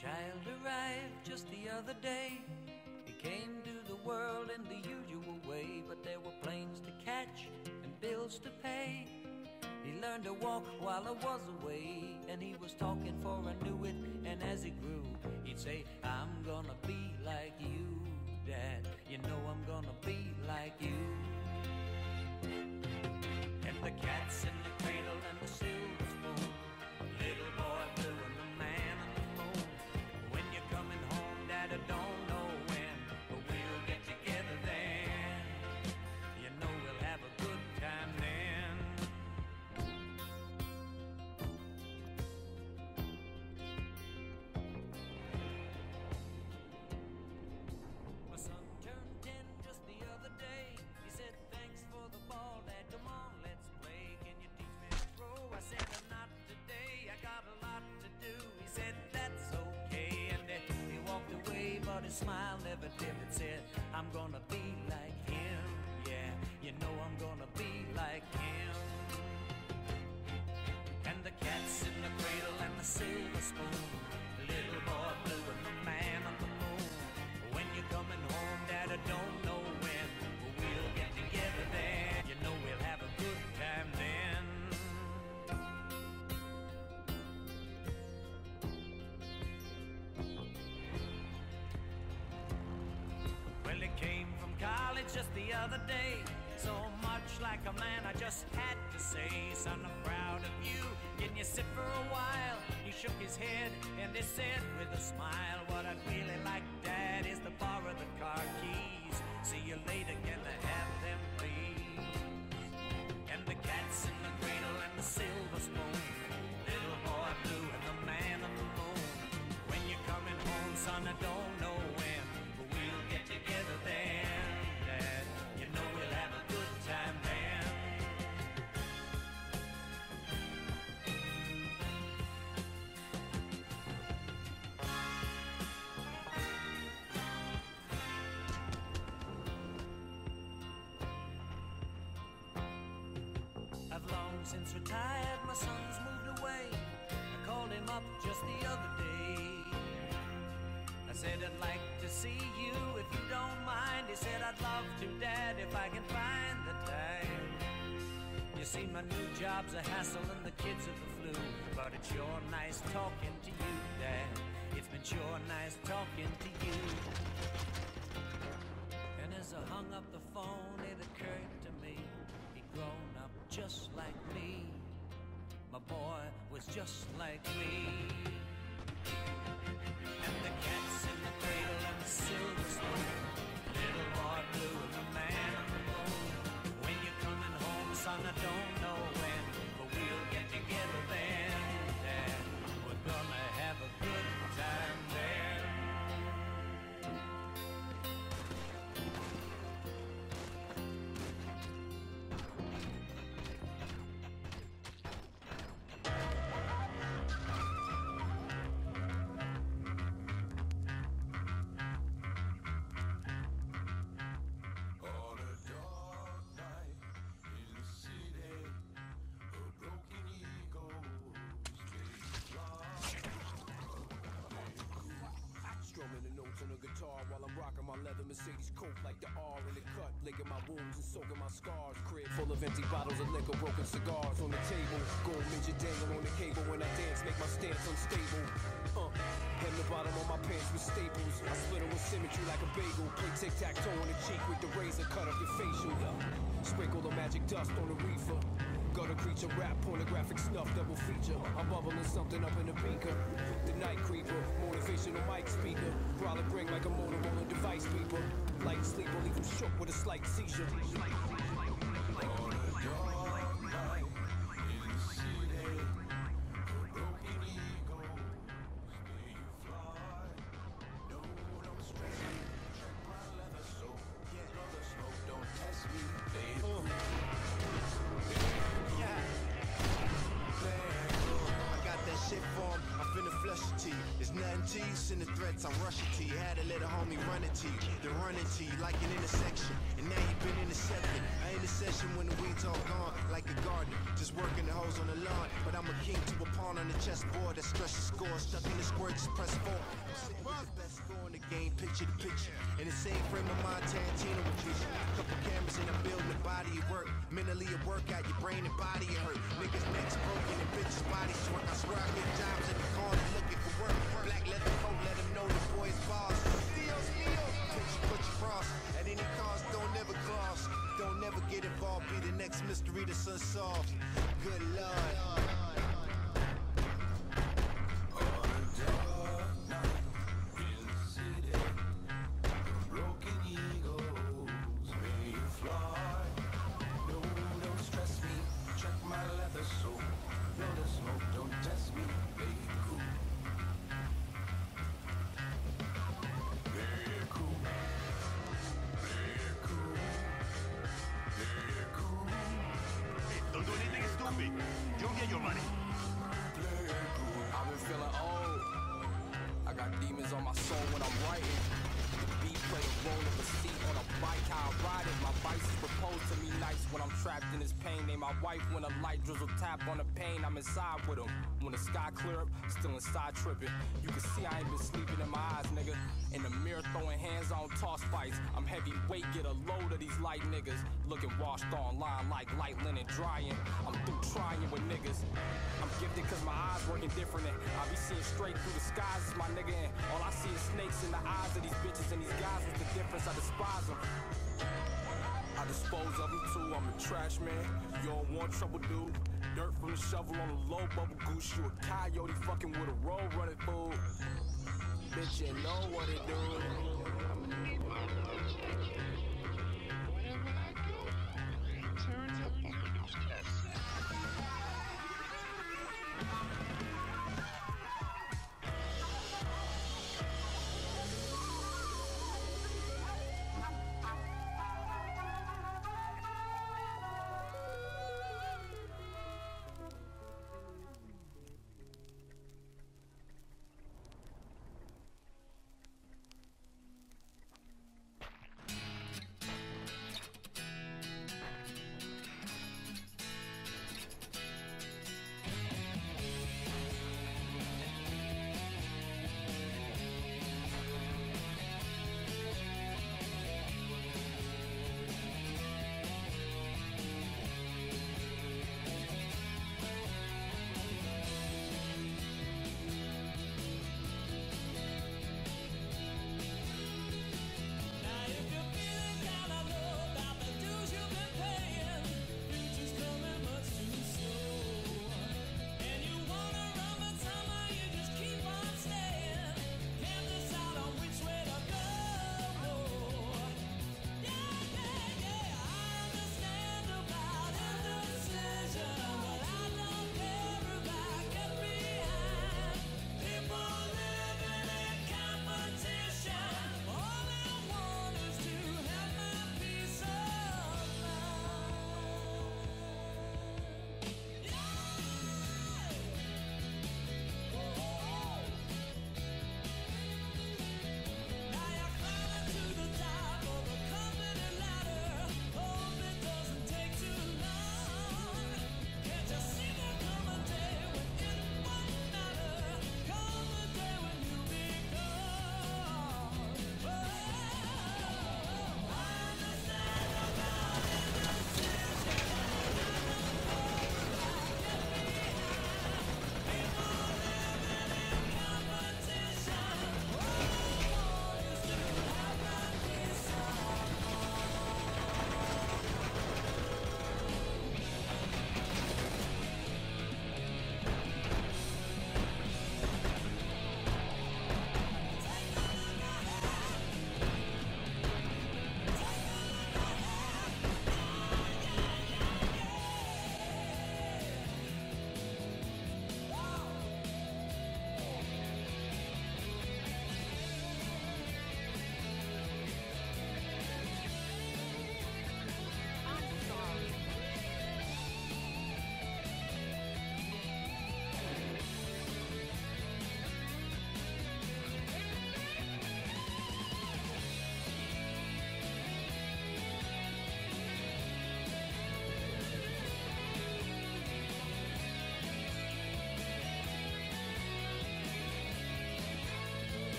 child arrived just the other day. He came to the world in the usual way, but there were planes to catch and bills to pay. He learned to walk while I was away, and he was talking for I knew it. And as he grew, he'd say, I'm gonna be like you, Dad. You know I'm gonna be like you. And the cat's in the I'm gonna be like him. Yeah, you know I'm gonna be like him. And the cat's in the cradle and the silver spoon. Little boy blue a man, I just had to say, Son, I'm proud of you. Can you sit for a while? He shook his head and he said with a smile, What I'd really like, Dad, is to borrow the car keys. See you later, can I have them, please? And the cat's in the cradle and the silver spoon. Little boy blue and the man on the moon. When you're coming home, son, I don't long since retired, my son's moved away. I called him up just the other day. I said, I'd like to see you if you don't mind. He said, I'd love to, Dad, if I can find the time. You see, my new job's a hassle and the kids are the flu. But it's sure nice talking to you, Dad. It's been sure nice talking to you. And as I hung up the phone, it occurred to me he'd grown just like me. My boy was just like me. And the cat's in the cradle and the silver my leather Mercedes coat like the R in the cut, licking my wounds and soaking my scars. Crib full of empty bottles of liquor, broken cigars on the table. Gold midget dangling on the cable when I dance, make my stance unstable. Uh, hem the bottom of my pants with staples. I split them with symmetry like a bagel. Play tic tac toe on the cheek with the razor, cut up your facial. Yeah. Sprinkle the magic dust on the reefer. Gutter creature, rap, pornographic snuff, double feature. I'm bubbling something up in a beaker. The night creeper, motivational mic speaker. Probably bring like a Motorola device beeper. Light sleeper, leave him shook with a slight seizure. You, send the threats, I'm rushing to you. Had to let a homie run it to you, then run it to you like an intersection. And now you've been intercepted. I intercession when the weeds all gone, like a gardener. Just working the hoes on the lawn. But I'm a king to a pawn on the chessboard that stretches scores, Stuck in the square, just press the best score in the game, picture to picture. In the same frame of mind, Tarantino with vision. Couple cameras and I'm building the body of work. Mentally a workout, your brain and body hurt. Niggas necks broken and bitches bodies twerk. I swear I get jobs in the corner looking get involved, be the next mystery that's unsolved. Good lord. Stupid. You'll get your money. I've been feeling old. I got demons on my soul when I'm writing. The beat play the role of a seat on a bike, how I ride it. My vices propose to me nights when I'm trapped in this pain. They my wife when a light drizzle tap on the pane. I'm inside with them. When the sky clear up, still inside tripping. You can see I ain't been sleeping in my eyes, nigga. In the mirror throwing hands on toss fights. I'm heavyweight, get a load of these light niggas. Looking washed online like light linen drying. I'm through trying with niggas. I'm gifted cause my eyes working different. And I be seeing straight through the skies as my nigga. And all I see is snakes in the eyes of these bitches and these guys. What's the difference? I despise I dispose of them too. I'm a trash man. You don't want trouble, dude. Dirt from the shovel on a low bubble goose. You a coyote fucking with a road running fool. Bitch, you know what it do.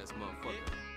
Ass motherfucker.